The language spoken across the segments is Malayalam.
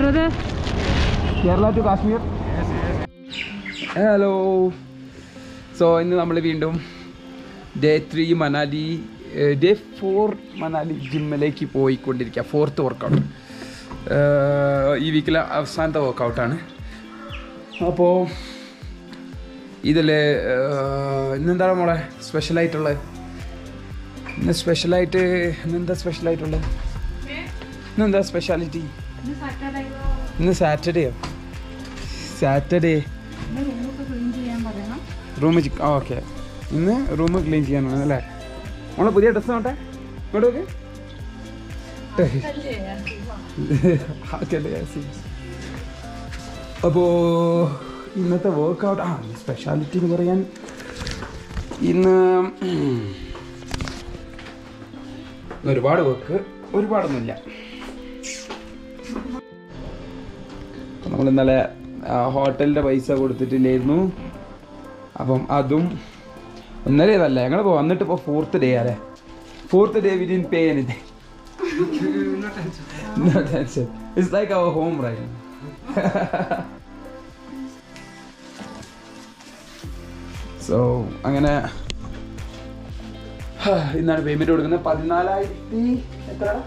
Brother Kerala to Kashmir. Hello so ഇന്ന് നമ്മൾ വീണ്ടും day three Manali day four Manali ജിമ്മിലേക്ക് പോയിക്കൊണ്ടിരിക്കുക ഫോർത്ത് വർക്കൗട്ട് ഈ വീക്കിലെ അവസാനത്തെ വർക്കൗട്ടാണ് അപ്പോൾ ഇതിൽ ഇന്നെന്താണ് മോളെ സ്പെഷ്യലായിട്ടുള്ളത് ഇന്ന് സ്പെഷ്യലായിട്ട് ഇന്നെന്താ സ്പെഷ്യലായിട്ടുള്ളത് ഇന്നെന്താ സ്പെഷ്യാലിറ്റി ഇന്ന് സാറ്റർഡേയോ സാറ്റർഡേ റൂം ഓക്കെ ഇന്ന് റൂം ക്ലീൻ ചെയ്യാനാണ് അല്ലേ? നമ്മളെ പുതിയ ഡ്രസ്സ് നോട്ടെ? ഇങ്ങോട്ട് അപ്പോൾ ഇന്നത്തെ വർക്കൗട്ട് ആ സ്പെഷ്യാലിറ്റി എന്ന് പറയാൻ ഇന്ന് ഒരുപാട് വർക്ക് ഒരുപാടൊന്നുമില്ല. നമ്മൾ ഇന്നലെ ഹോട്ടലിന്റെ പൈസ കൊടുത്തിട്ടില്ലായിരുന്നു. അപ്പം അതും ഒന്നര ഇതല്ല ഞങ്ങൾ വന്നിട്ട് ഇപ്പോൾ ഫോർത്ത് ഡേ അല്ലേ? ഫോർത്ത് ഡേ വിൻ പേ it's our home right? Now. so അങ്ങനെ ഇന്നാണ് പേയ്മെന്റ് കൊടുക്കുന്നത്. പതിനാലായിരത്തി എത്ര?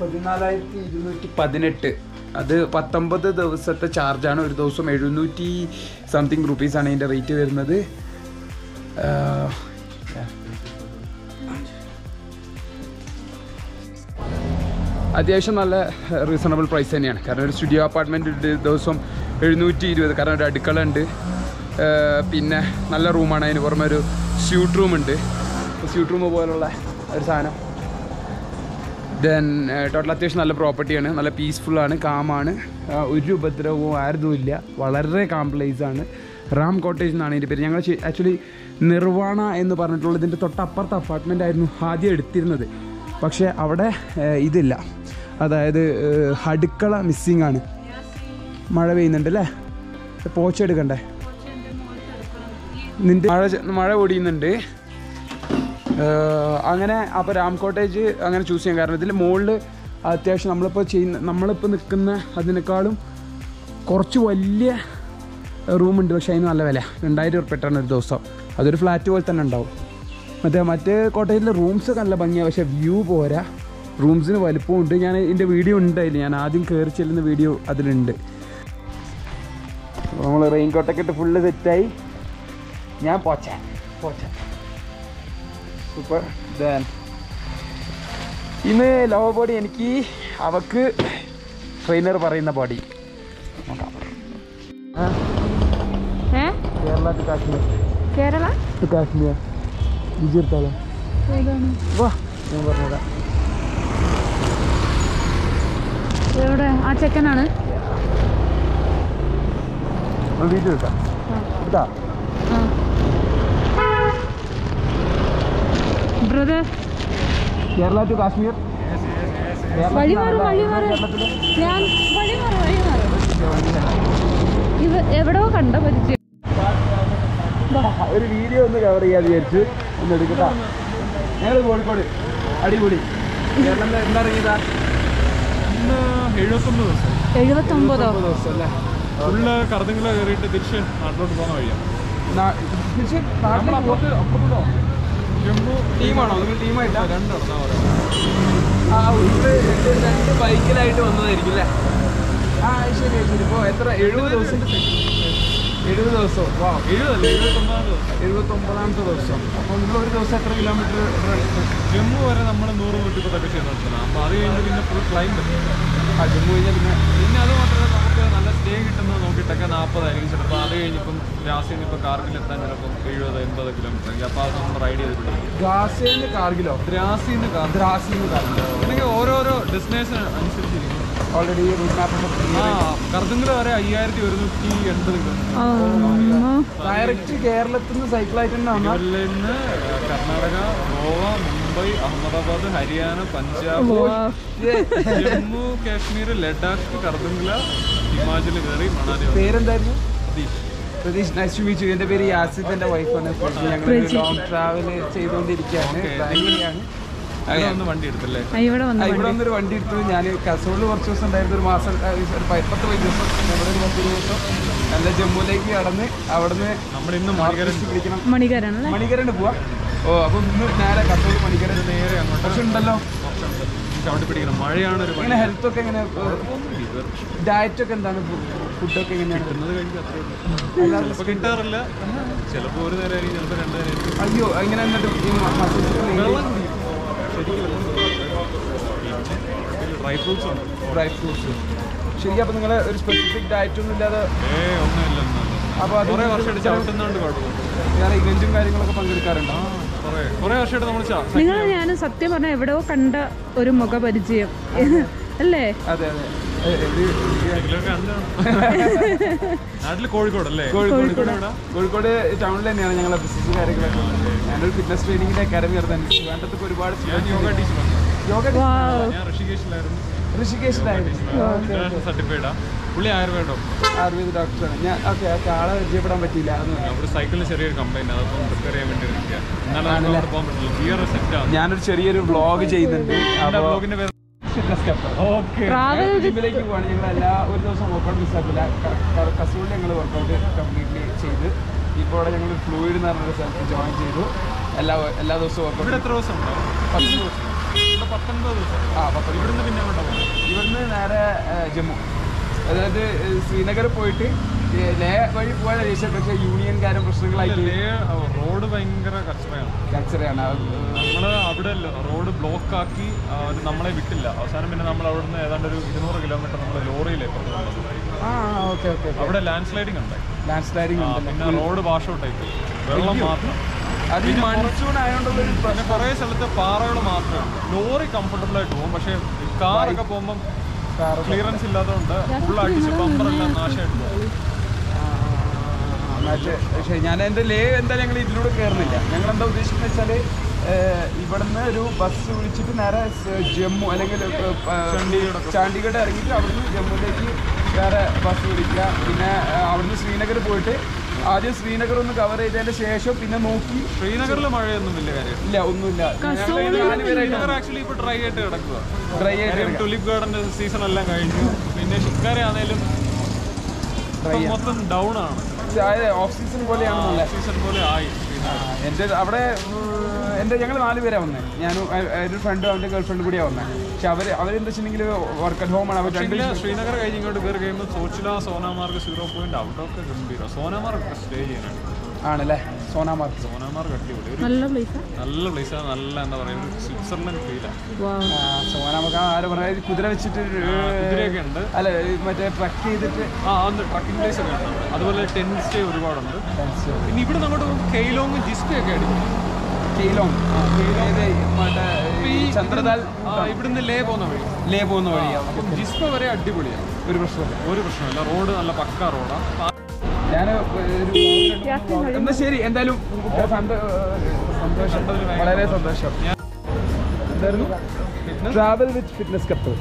പതിനാലായിരത്തി ഇരുന്നൂറ്റി പതിനെട്ട്. അത് പത്തൊമ്പത് ദിവസത്തെ ചാർജാണ്. ഒരു ദിവസം എഴുന്നൂറ്റി സംതിങ് റുപ്പീസാണ് അതിന്റെ റേറ്റ് വരുന്നത്. അത്യാവശ്യം നല്ല റീസണബിൾ പ്രൈസ് തന്നെയാണ്. കാരണം ഒരു സ്റ്റുഡിയോ അപ്പാർട്ട്മെന്റ് ദിവസം എഴുന്നൂറ്റി ഇരുപത് കാരണം ഒരു അടുക്കള ഉണ്ട് പിന്നെ നല്ല റൂമാണ് അതിന് പുറമെ ഒരു സ്യൂട്ട് റൂമുണ്ട് സ്യൂട്ട് റൂം പോലുള്ള ഒരു സാധനം. ദെൻ ടോട്ടൽ അത്യാവശ്യം നല്ല പ്രോപ്പർട്ടിയാണ് നല്ല പീസ്ഫുള്ളാണ് കാമാണ് ഒരു ഉപദ്രവവും ആരതും ഇല്ല. വളരെ കാം ആണ്. റാം കോട്ടേജ് എന്നാണ് ഇതിന്റെ പേര്. ഞങ്ങൾ ആക്ച്വലി നിർവാണ എന്ന് പറഞ്ഞിട്ടുള്ള ഇതിന്റെ തൊട്ടപ്പുറത്തെ അപ്പാർട്ട്മെന്റ് ആയിരുന്നു ആദ്യം എടുത്തിരുന്നത്. പക്ഷേ അവിടെ ഇതില്ല. അതായത് ഹടുക്കള അടുക്കള മിസ്സിങ് ആണ്. മഴ പെയ്യുന്നുണ്ട് അല്ലേ? പോച്ച എടുക്കണ്ടേ? നിന്റെ മഴ മഴ പൊടിയുന്നുണ്ട്. ഏഹ് അങ്ങനെ അപ്പോൾ രാം കോട്ടേജ് അങ്ങനെ ചൂസ് ചെയ്യാൻ കാരണം ഇതിൽ മുകളിൽ അത്യാവശ്യം നമ്മളിപ്പോൾ ചെയ്യുന്ന നമ്മളിപ്പോൾ നിൽക്കുന്ന അതിനേക്കാളും കുറച്ച് വലിയ റൂമുണ്ട്. പക്ഷേ അതിന് നല്ല വില. രണ്ടായിരം ഉറുപ്പിട്ടാണ് ഒരു ദിവസം. അതൊരു ഫ്ലാറ്റ് പോലെ തന്നെ ഉണ്ടാവും. മറ്റേ മറ്റേ കോട്ടേജിലെ റൂംസ് നല്ല ഭംഗിയാണ് പക്ഷേ വ്യൂ പോരാ. റൂംസിന് വലുപ്പമുണ്ട് ഞാൻ ഇതിന്റെ വീഡിയോ ഉണ്ട് ഉണ്ടായില്ല ഞാൻ ആദ്യം കയറി ചെല്ലുന്ന വീഡിയോ അതിലുണ്ട്. നമ്മൾ റെയിൻ കോട്ടൊക്കെ ഇട്ട് ഫുള്ള് സെറ്റായി ഞാൻ പോച്ച. പോച്ച. സൂപ്പർ ദാൻ ഇന്ന് ലോവർ ബോഡി എനിക്ക് അവക്ക് ട്രെയിനർ പറയുന്ന ബോഡി നോക്കാം. കേരള ടു കാശ്മീർ. കേരള? ടു കാശ്മീർ. വിജയത്താലോ വാ ഞാൻ പറഞ്ഞതാ എവിടെ? ആ ചെക്കനാണ്? വീട്ടിൽ എടുക്കാം. എടുത്താ ബ്രദർ കേരള ടു കാശ്മീർ വഴി മാറും വഴി മാറും. ഞാൻ വഴി മാറും വഴി മാറും. ഇവ എവിടെയോ കണ്ട പരിചയം. ഒരു വീഡിയോ ഒന്ന് കവർ ചെയ്യാൻ വിചാരിച്ച് ഒന്ന് എടുക്കട്ടാ. ഞങ്ങൾ കോഴിക്കോട്. അടിപൊളി. കേരളം എന്താ ഇറങ്ങിയതാ ഇന്ന് എഴുപത്തൊമ്പത് ദിവസം. എഴുപത്തൊമ്പതോ? ദിവസം അല്ലേ? ഫുള്ള് കറുതിങ്ങള കയറിയിട്ട് തിരിച്ച് നാട്ടിലോട്ട് പോകുന്ന വഴിയാണ് തിരിച്ച് നാട്ടിൽ പോ- ജമ്മു ടീമാണോ? നിങ്ങൾ ടീമായിട്ടാ? രണ്ടെണ്ണം. ആ രണ്ട് ബൈക്കിലായിട്ട് വന്നതായിരിക്കും അല്ലേ? ആ ശരി ശരി. ഇപ്പോൾ എത്ര? എഴുപത് ദിവസം എഴുപത് ദിവസം. വാ. എഴുപതല്ല എഴുപത്തൊമ്പതാം ദിവസം. എഴുപത്തൊമ്പതാമത്തെ ദിവസം. അപ്പോൾ നിങ്ങൾ ഒരു ദിവസം എത്ര കിലോമീറ്റർ ജമ്മു വരെ നമ്മൾ നൂറ് നൂറ്റിപ്പത്തൊക്കെ ചെയ്ത് നിർത്തണം അപ്പോൾ അത് കഴിഞ്ഞ് പിന്നെ ഫുൾ ക്ലൈം ആ ജമ്മു കഴിഞ്ഞാൽ പിന്നെ പിന്നെ അത് മാത്രമല്ല നമുക്ക് നല്ല സ്റ്റേ കിട്ടുന്നത് നോക്കിയിട്ടൊക്കെ നാൽപ്പതായിരിക്കും ചിലപ്പോൾ അത് കഴിഞ്ഞിപ്പം നിന്ന് ഇപ്പോൾ കാർഗിൽ എത്താൻ ചിലപ്പം എഴുപത് എൺപത് കിലോമീറ്റർ ആയിരിക്കും. അപ്പോൾ അത് നമ്മൾ റൈഡ് ചെയ്തിട്ടുണ്ട്. ഗാസേന്ന് കാർഗിലോ ദ്രാസിന്ന് കാർഗിൽ ദ്രാസിന്ന് കാർഗിലോ എനിക്ക് ഓരോരോ ഡെസ്റ്റിനേഷൻ അനുസരിച്ചിരിക്കും. ഓൾറെഡി റൂട്ട് മാപ്പ് ആ കർദുങ്കൽ വരെ അയ്യായിരത്തി ഒരുന്നൂറ്റി എൺപത് ഡയറക്റ്റ് കേരളത്തിൽ നിന്ന് സൈക്കിളായിട്ട് നിന്ന് കർണാടക ഗോവ മുംബൈ അഹമ്മദാബാദ് ഹരിയാന പഞ്ചാബ് ജമ്മു കാശ്മീർ ലഡാക്ക് കർദുങ്കല ഹിമാചൽ കയറി മണാലി. പേരെന്തായിരുന്നു? Satish Pratheesh nice to meet you എന്റെ പേര് യാസിദ് എന്റെ വൈഫാണ് ഞങ്ങൾ ലോങ് ട്രാവൽ ചെയ്തുകൊണ്ടിരിക്കുകയാണ്. ഇവിടെ വന്നൊരു വണ്ടി എടുത്തു ഞാൻ കാസർഗോഡിൽ കുറച്ച് ദിവസം ഉണ്ടായിരുന്നു. ഒരു മാസം ഒരു പത്ത് പതിനഞ്ച് ദിവസം ഇവിടെ ഒരു പത്ത് ദിവസം നല്ല ജമ്മുവിലേക്ക് കടന്ന് അവിടുന്ന് നമ്മൾ ഇന്ന് മണികരൻ പിടിക്കണം മണിക്കാരാണല്ലേ മണിക്കരണ്ട് പോവാ. ഓ അപ്പം ഇന്ന് നേരെ കാസർഗോഡ് മണിക്കര നേരെ അങ്ങോട്ട്. പക്ഷെ ഉണ്ടല്ലോ. പിടിക്കണം. മഴയാണ് ഒരു എങ്ങനെ ഹെൽത്ത് ഒക്കെ എങ്ങനെ ഡയറ്റ് ഒക്കെ എന്താണ്? ഫുഡൊക്കെ എങ്ങനെയാണ്? കിട്ടാറില്ല. ചിലപ്പോൾ ഒരു നേരമായിരിക്കും ചിലപ്പോൾ രണ്ടു നേരമായിരിക്കും അയ്യോ എങ്ങനെ എന്നിട്ട് ഡ്രൈ ഫ്രൂട്ട്സ് ഉണ്ട്? ഡ്രൈ ഫ്രൂട്ട്സ് ശരി അപ്പോൾ നിങ്ങൾ ഒരു സ്പെസിഫിക് ഡയറ്റ് ഒന്നും ഇല്ലാതെ അപ്പോൾ അത് വേറെ കാര്യങ്ങളൊക്കെ പങ്കെടുക്കാറുണ്ടോ? ആ കുറേ കുറേ വർഷമായിട്ട് നമ്മൾ ച- നിങ്ങൾ ഞാൻ സത്യം പറഞ്ഞ എവിടെയോ കണ്ട ഒരു മുഖപരിചയം. അല്ലേ? അതെ അതെ. നാട്ടിൽ കോഴിക്കോട് അല്ലേ? കോഴിക്കോട്. കോഴിക്കോട് ടൗണിൽ തന്നെയാണ് ഞങ്ങളെ ബിസിനസ് കാര്യങ്ങളൊക്കെ ഞാനൊരു ഫിറ്റ്നസ് ട്രെയിനിങ്ങിന്റെ അക്കാദമി നടത്തുന്നുണ്ട് വേണ്ടതൊക്കെ ഒരുപാട് യോഗ ടീച്ചർ യോഗ ഞാൻ ഋഷികേശിലായിരുന്നു. ഋഷികേശിലായിരുന്നു. സർട്ടിഫൈഡാ പുള്ളി ആയുർവേദ ഡോക്ടർ ആയുർവേദ ഡോക്ടറാണ് ഞാൻ ഓക്കെ ഓക്കെ ആളെ പരിചയപ്പെടാൻ പറ്റിയില്ല. അതൊന്നും അവിടെ സൈക്കിളിന് ചെറിയൊരു കംപ്ലൈന്റ് റിപ്പയർ ചെയ്യാൻ വേണ്ടി ഇരിക്കുക എന്നാലും പോകാൻ പറ്റില്ല ഞാനൊരു ചെറിയൊരു വ്ളോഗ് ചെയ്യുന്നുണ്ട്. ആ ട്രാവൽ ജിമ്മിലേക്ക് പോവാണ്. ഞങ്ങൾ എല്ലാ ഒരു ദിവസം വർക്കൗട്ട് മിസ്സാക്കില്ല കസൂളിൽ ഞങ്ങൾ വർക്കൗട്ട് കംപ്ലീറ്റ്ലി ചെയ്ത്. ഇപ്പോൾ അവിടെ ഞങ്ങൾ ഫ്ലൂയിഡ് എന്ന് പറഞ്ഞൊരു സ്ഥലത്ത് ജോയിൻ ചെയ്തു. എല്ലാ എല്ലാ ദിവസവും വർക്കൗട്ട് എത്ര ദിവസം പത്ത് പത്തൊൻപത് ദിവസം. ആ പത്ത് ഇവിടുന്ന് പിന്നെ ഇവിടുന്ന് നേരെ ജമ്മു. അതായത് ശ്രീനഗർ പോയിട്ട് ലേ വഴി പോകാൻ രജിസ്റ്റർ പക്ഷേ യൂണിയൻകാരും പ്രശ്നങ്ങളായിട്ട് റോഡ് ഭയങ്കര കച്ചറയാണ്. കച്ചറയാണ്. നമ്മൾ അവിടെ റോഡ് ബ്ലോക്ക് ആക്കി നമ്മളെ വിട്ടില്ല. അവസാനം പിന്നെ നമ്മൾ അവിടുന്ന് ഏതാണ്ട് ഒരു ഇരുന്നൂറ് കിലോമീറ്റർ നമ്മൾ ലോറിയിലേക്ക് ആ ഓക്കെ ഓക്കെ അവിടെ ലാൻഡ് സ്ലൈഡിംഗ് ഉണ്ടായി ലാൻഡ് സ്ലൈഡിംഗ് പിന്നെ റോഡ് വാഷ് ഔട്ട് ആയി വെള്ളം മാത്രം. അത് ഈ മൺസൂൺ ആയതുകൊണ്ടുള്ള പിന്നെ കുറേ സ്ഥലത്ത് പാറകൾ മാത്രം ലോറി കംഫർട്ടബിൾ ആയിട്ട് പോകും. പക്ഷേ കാറൊക്കെ പോകുമ്പം ക്ലിയറൻസ് ഇല്ലാത്തതുകൊണ്ട് ഫുൾ അടിച്ച് ബമ്പറെല്ലാം നാശമായിട്ട് പോകും. മറ്റേ പക്ഷേ ഞാൻ എന്റെ ലേ എന്താ ഞങ്ങൾ ഇതിലൂടെ കയറുന്നില്ല ഞങ്ങൾ എന്താ ഉദ്ദേശിക്കുന്നത് വെച്ചാൽ ഇവിടുന്ന് ഒരു ബസ് വിളിച്ചിട്ട് നേരെ ജമ്മു അല്ലെങ്കിൽ ചണ്ഡീഗഡ് ഇറങ്ങിയിട്ട് അവിടുന്ന് ജമ്മുവിലേക്ക് വേറെ ബസ് വിളിക്കുക. പിന്നെ അവിടുന്ന് ശ്രീനഗർ പോയിട്ട് ആദ്യം ശ്രീനഗർ ഒന്ന് കവർ ചെയ്തതിന്റെ ശേഷം പിന്നെ നോക്കി. ശ്രീനഗറിൽ മഴയൊന്നും വലിയ കാര്യം ഇല്ല ഒന്നുമില്ല. ആക്ച്വലി ഇപ്പൊ ഡ്രൈ ആയിട്ട് കിടക്കുക ഡ്രൈ ആയിട്ട് ടുലിപ്പ് ഗാർഡന്റെ സീസൺ എല്ലാം കഴിഞ്ഞു. പിന്നെ ഷിക്കാരെ ആണെങ്കിലും മൊത്തം ഡൗൺ ആണ്. ഓഫ് സീസൺ പോലെയാണെന്നല്ലേ സീസൺ പോലെ ആയി. എന്റെ അവിടെ എന്റെ ഞങ്ങൾ നാല് പേരാണ് വന്നത് ഞാനും ഒരു ഫ്രണ്ടും അവന്റെ ഗേൾ ഫ്രണ്ടും കൂടിയാണ് വന്നത് പക്ഷെ അവർ അവരെന്താ വെച്ചിട്ടുണ്ടെങ്കിൽ വർക്ക് അറ്റ് ഹോമാണ് അവർ ശ്രീനഗർ കഴിഞ്ഞ് ഇങ്ങോട്ട് കയറി കഴിയുമ്പോൾ സോച്ചില സോനാമാർഗ് സീറോ പോയിന്റ് അവിടെ ഒക്കെ ഗംഭീരം സോനാമാർഗ് സ്റ്റേ ചെയ്യാനാണ് ആണല്ലേ? സോനാമാർക്ക് സോനാമാർഗ് അടിപൊളി ഒരു നല്ല പ്ലേസാ നല്ല പ്ലേസാണ് നല്ല എന്താ പറയുക ഒരു സ്വിറ്റ്സർലൻഡ് ഫീലാണ് സോനാമാർഗ് ആരും പറയാ കുതിര വെച്ചിട്ട് കുതിരയൊക്കെ ഉണ്ട്. അല്ല മറ്റേ ട്രക്ക് ചെയ്തിട്ട് ആ ട്രക്കിംഗ് പ്ലേസ് ഒക്കെ ഉണ്ട് അതുപോലെ ടെൻ സ്റ്റേ ഒരുപാടുണ്ട്. പിന്നെ ഇവിടെ അങ്ങോട്ട് കെയിലോങ്ങും ഒക്കെ അടിക്കും ഈ ചന്ദ്രദാൽ ഇവിടുന്ന് ലേ പോകുന്ന വഴി. ലേ പോകുന്ന വഴിയാണ് ജിസ്പ വരെ അടിപൊളിയാണ് ഒരു പ്രശ്നമില്ല. ഒരു പ്രശ്നമില്ല. റോഡ് നല്ല പക്ക റോഡാണ് ഞാൻ എന്നാ ശരി എന്തായാലും സന്തോ- സന്തോഷം. വളരെ സന്തോഷം. എന്തായിരുന്നു? ട്രാവൽ വിത്ത് ഫിറ്റ്നസ് കപ്പ്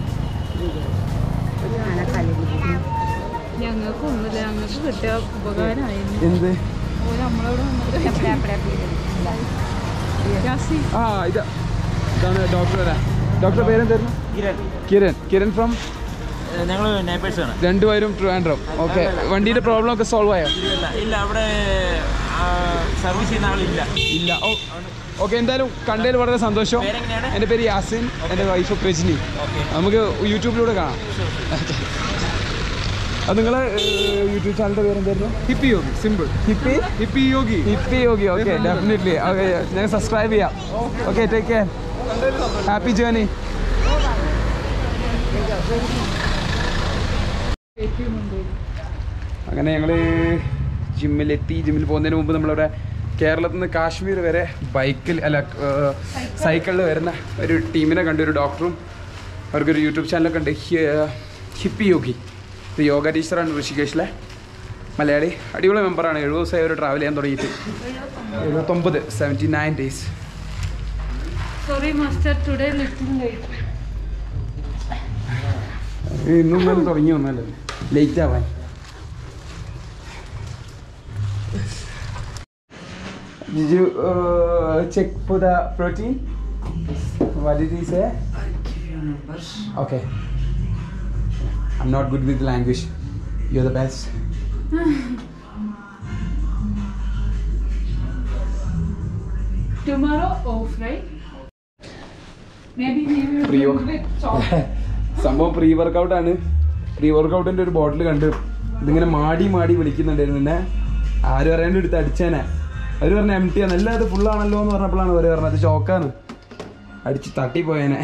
ഞങ്ങൾക്കൊന്നുമില്ല. ഞങ്ങൾക്ക് കിട്ടിയ ഉപകാരമായിരുന്നു. എന്ത്? ഓര് നമ്മളോട് വന്നത് യാസി ആ ഇതാ. ഇതാണ് ഡോക്ടർ ഡോക്ടർ പേരെന്തായിരുന്നു? കിരൺ. കിരൺ. ഫ്രം ഞങ്ങൾ നേപ്പേഴ്സാണ് രണ്ടുപേരും ട്രിവാൻഡ്രം. ഓക്കെ വണ്ടിയുടെ പ്രോബ്ലം ഒക്കെ സോൾവ് ആയോ? ഇല്ല ഇല്ല. അവിടെ സർവീസ് ചെയ്യുന്ന ആളില്ല. ഇല്ല. ഓക്കെ എന്തായാലും കണ്ടതിൽ വളരെ സന്തോഷം. എന്റെ പേര് യാസിൻ. എന്റെ വൈഫ് പ്രജിനി. നമുക്ക് യൂട്യൂബിലൂടെ കാണാം. അത് നിങ്ങളെ യൂട്യൂബ് ചാനലിന്റെ പേരെന്തായിരുന്നു? Hippie Yogi. Simple hippie? Hippie Yogi. Hippie Yogi. Okay definitely okay ഞാൻ സബ്സ്ക്രൈബ് ചെയ്യാം. Okay take care happy journey അങ്ങനെ ഞങ്ങൾ ജിമ്മിലെത്തി ജിമ്മിൽ പോകുന്നതിന് മുമ്പ് നമ്മളിവിടെ കേരളത്തിൽ നിന്ന് കാശ്മീർ വരെ ബൈക്കിൽ അല്ല സൈക്കിളിൽ വരുന്ന ഒരു ടീമിനെ കണ്ടു. ഒരു ഡോക്ടറും അവർക്കൊരു യൂട്യൂബ് ചാനലൊക്കെ ഉണ്ട്. ഹിപ്പി യോഗി. ഇത് യോഗ ടീച്ചറാണ് ഋഷികേഷിലെ മലയാളി. അടിപൊളി മെമ്പറാണ്. എഴുപത് ദിവസമായി അവർ ട്രാവൽ ചെയ്യാൻ തുടങ്ങിയിട്ട്. എഴുപത്തൊമ്പത്. സെവന്റി നയൻ ഡേയ്സ് ഇന്നും തുടങ്ങി വന്നല്ലേ ലേറ്റ് ആവാൻ Did you uh, check for the protein? what did he say? Okay. I'm not good with language. You're the best. Tomorrow off, right? Maybe we will Pre- drink with chocolate. സംഭവം പ്രീ വർക്കൗട്ട് ആണ് പ്രീ വർക്കൗട്ടിന്റെ ഒരു ബോട്ടിൽ കണ്ടു. ഇതിങ്ങനെ മാടി മാടി വിളിക്കുന്നുണ്ടായിരുന്നു. എന്നെ ആരും അറിയാണ്ട് എടുത്ത് അടിച്ചേനെ. അവർ പറഞ്ഞ എം ടി ആണ്. എല്ലാം ഇത് ഫുള്ളാണല്ലോ എന്ന് പറഞ്ഞപ്പോഴാണ് അവർ പറഞ്ഞത്. ഷോക്കാണ് അടിച്ച് തട്ടിപ്പോയേനെ.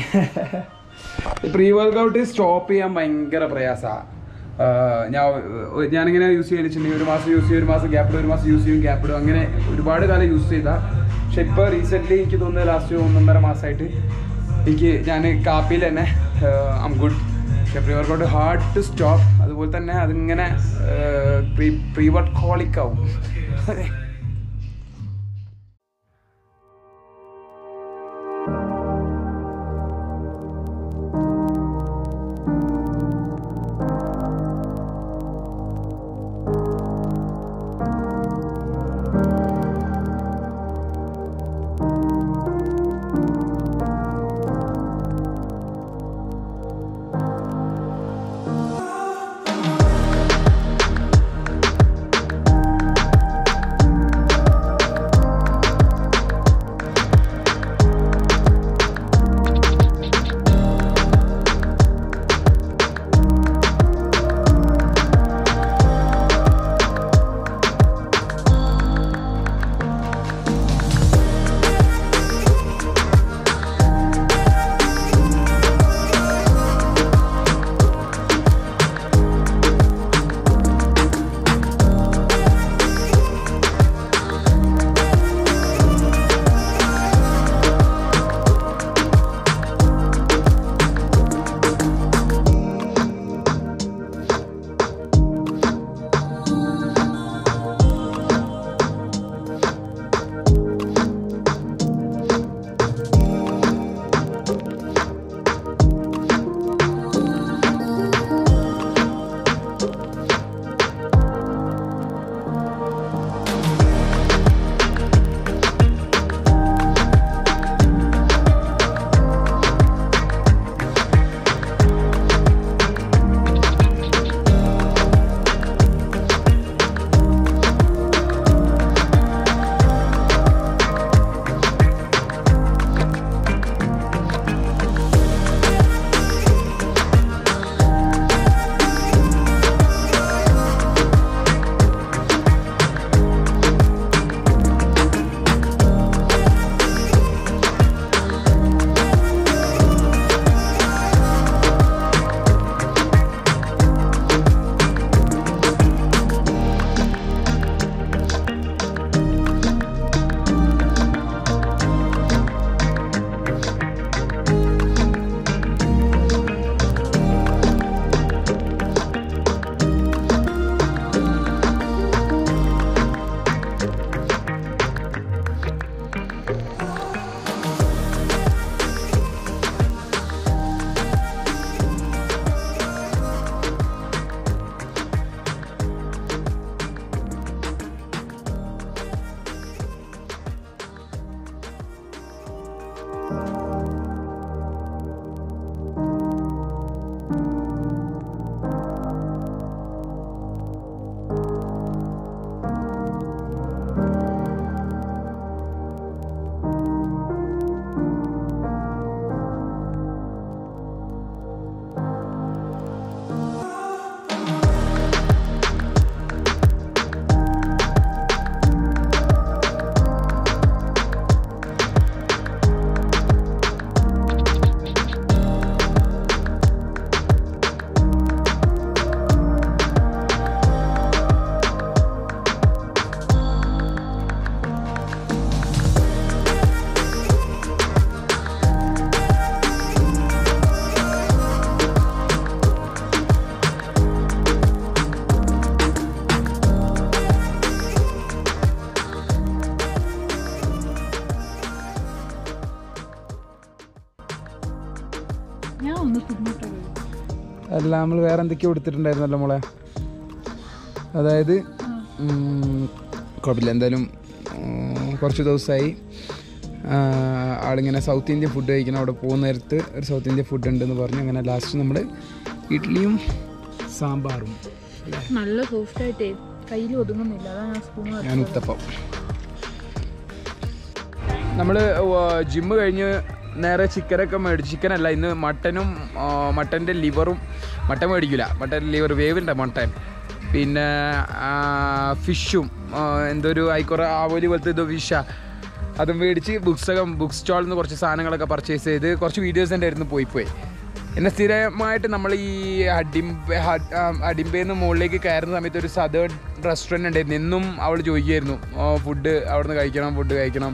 പ്രീ വർക്കൗട്ട് സ്റ്റോപ്പ് ചെയ്യാൻ ഭയങ്കര പ്രയാസമാണ് ഞാൻ ഞാനിങ്ങനെ യൂസ് ചെയ്തിട്ടുണ്ടെങ്കിൽ ഒരു മാസം യൂസ് ചെയ്യും ഒരു മാസം ഗ്യാപ്പിടും ഒരു മാസം യൂസ് ചെയ്യും ഗ്യാപ്പിടും അങ്ങനെ ഒരുപാട് കാലം യൂസ് ചെയ്താൽ പക്ഷെ ഇപ്പോൾ റീസെന്റ്ലി എനിക്ക് തോന്നുന്നത് ലാസ്റ്റ് ഒന്നൊന്നര മാസമായിട്ട് എനിക്ക് ഞാൻ കാപ്പിയിൽ തന്നെ I'm good pre workout hard to stop അതുപോലെ തന്നെ അതിങ്ങനെ പ്രീ പ്രീ വർക്കോളിക് എല്ലാം നമ്മൾ വേറെ എന്തൊക്കെയോ എടുത്തിട്ടുണ്ടായിരുന്നല്ലോ മോളെ. അതായത് കുഴപ്പമില്ല. എന്തായാലും കുറച്ച് ദിവസമായി ആളിങ്ങനെ സൗത്ത് ഇന്ത്യൻ ഫുഡ് കഴിക്കണം. അവിടെ പോകുന്ന നേരത്ത് ഒരു സൗത്ത് ഇന്ത്യൻ ഫുഡ് ഉണ്ടെന്ന് പറഞ്ഞു. അങ്ങനെ ലാസ്റ്റ് നമ്മൾ ഇഡ്ഡലിയും സാമ്പാറും. നല്ല സോഫ്റ്റായിട്ടേ കയ്യിൽ ഒതുങ്ങുന്നില്ല. അതാണ് ഞാൻ ഉത്തപ്പം. നമ്മൾ ജിമ്മ് കഴിഞ്ഞ് നേരെ ചിക്കനൊക്കെ മേടിച്ചു. ചിക്കനല്ല ഇന്ന് മട്ടനും മട്ടന്റെ ലിവറും മട്ടൻ മേടിക്കില്ല മട്ടൻ ലിവർ വേവിന്റെ മട്ടൻ. പിന്നെ ഫിഷും എന്തൊരു ആയിക്കോറ ആവോലി പോലത്തെ എന്തോ ഫിഷാ അതും മേടിച്ച് ബുക്സകം ബുക്ക് സ്റ്റാളിൽ നിന്ന് കുറച്ച് സാധനങ്ങളൊക്കെ പർച്ചേസ് ചെയ്ത് കുറച്ച് വീഡിയോസ് എന്റെ ആയിരുന്നു പോയി പോയി. പിന്നെ സ്ഥിരമായിട്ട് നമ്മൾ ഈ അടിമ്പ അടിമ്പേന്ന് മുകളിലേക്ക് കയറുന്ന സമയത്ത് ഒരു സദേൺ റെസ്റ്റോറന്റ് ഉണ്ടായിരുന്നു. എന്നും അവൾ ചോദിക്കുമായിരുന്നു ഫുഡ് അവിടെ നിന്ന് കഴിക്കണം ഫുഡ് കഴിക്കണം.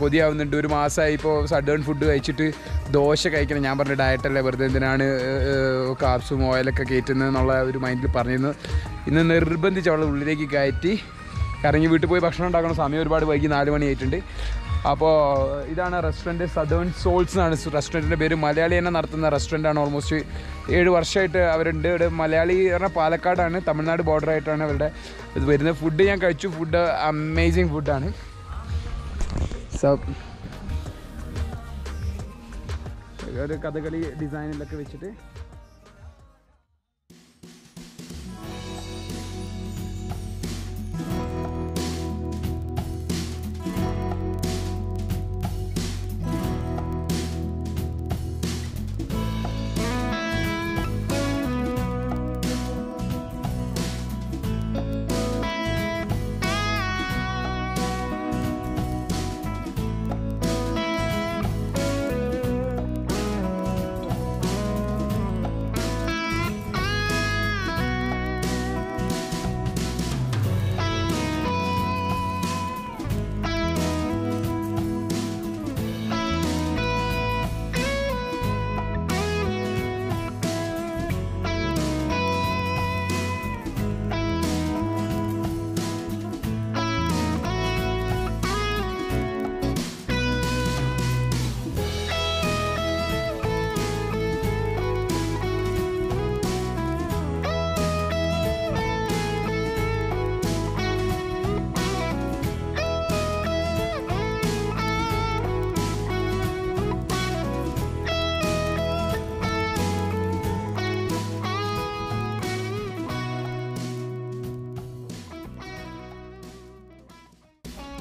കൊതിയാവുന്നുണ്ട്. ഒരു മാസമായി ഇപ്പോൾ സഡേൺ ഫുഡ് കഴിച്ചിട്ട് ദോശ കഴിക്കണം. ഞാൻ പറഞ്ഞ ഡയറ്റല്ലേ വെറുതെ എന്തിനാണ് കാപ്സും ഓയിലൊക്കെ കയറ്റുന്നത് എന്നുള്ള ഒരു മൈൻഡിൽ പറഞ്ഞിരുന്നു ഇന്ന് നിർബന്ധിച്ച് അവളെ ഉള്ളിലേക്ക് കയറ്റി കറങ്ങി വീട്ടിൽ പോയി ഭക്ഷണം ഉണ്ടാക്കണം. സമയം ഒരുപാട് വൈകി നാല് മണിയായിട്ടുണ്ട് അപ്പോൾ ഇതാണ് റെസ്റ്റോറന്റ് സദേൺ സോൾസ് എന്നാണ്. റെസ്റ്റോറന്റിന്റെ പേര് മലയാളി തന്നെ നടത്തുന്ന റെസ്റ്റോറന്റ് ആണ്. ഓൾമോസ്റ്റ് ഏഴ് വർഷമായിട്ട് അവരുണ്ട്. ഇവിടെ മലയാളി പറഞ്ഞാൽ പാലക്കാടാണ്. തമിഴ്നാട് ബോർഡറായിട്ടാണ് അവരുടെ ഇത് വരുന്നത്. ഫുഡ് ഞാൻ കഴിച്ചു. ഫുഡ് അമേസിങ് ഫുഡാണ് സോ ഒരു കഥകളി ഡിസൈനിലൊക്കെ വെച്ചിട്ട്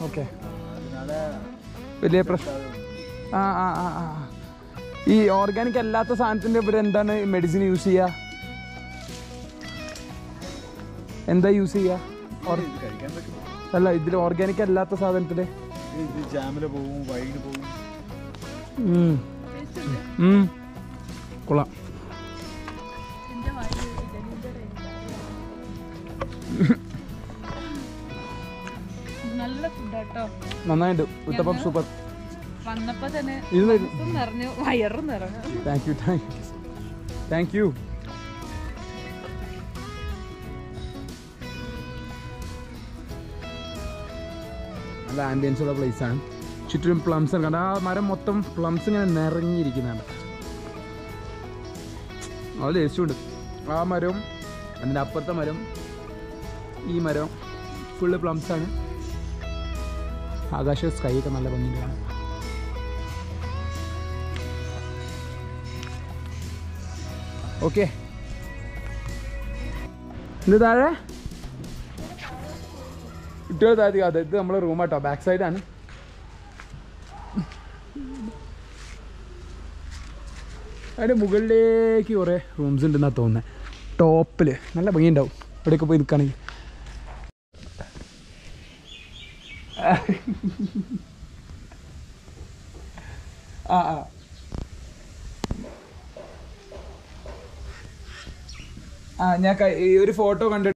ഓക്കെ. വലിയ പ്രശ്നം. ആ ആ ആ ആ. ഈ ഓർഗാനിക് അല്ലാത്ത സാധനത്തിന്റെ ഇവർ എന്താണ് മെഡിസിൻ യൂസ് ചെയ്യുക എന്താ യൂസ് ചെയ്യുക അല്ല ഇതിൽ ഓർഗാനിക് അല്ലാത്ത സാധനത്തിൽ കൊള്ളാം. നല്ല ഫുഡാട്ടോ. നന്നായിട്ട് ഉത്തപ്പം സൂപ്പർ. വന്നപ്പോ തന്നെ നിറഞ്ഞു വയറും നിറഞ്ഞു. Thank you thank you thank you നല്ല ആംബിയൻസ് ഉള്ള പ്ലേസ് ആണ്. ചുറ്റിലും പ്ലംസ് കണ്ട ആ മരം മൊത്തം പ്ലംസ് ഇങ്ങനെ നിറഞ്ഞിരിക്കുന്നതാണ് അത് ടേസ്റ്റുണ്ട് ആ മരവും അതിന്റെ അപ്പുറത്തെ മരം ഈ മരം ഫുള്ള് പ്ലംസ് ആണ്. ആകാശ സ്കൈ ഒക്കെ നല്ല ഭംഗിയാണ് ഓക്കെ. ഇത് താഴെ? കുട്ടികൾ താഴ്ത്തി അതെ ഇത് നമ്മളെ റൂമാട്ടോ ബാക്ക് സൈഡാണ് അതിന്റെ മുകളിലേക്ക് കുറേ റൂംസ് ഉണ്ടെന്നാണ് തോന്നുന്നത് ടോപ്പിൽ നല്ല ഭംഗിയുണ്ടാവും. ഇവിടെയൊക്കെ പോയി നിൽക്കുകയാണെങ്കിൽ ആ ആ. ആ ഞാൻ ഈ ഒരു ഫോട്ടോ കണ്ടിട്ട്